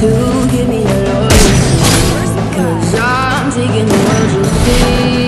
to give me a load Cause I'm taking the world you see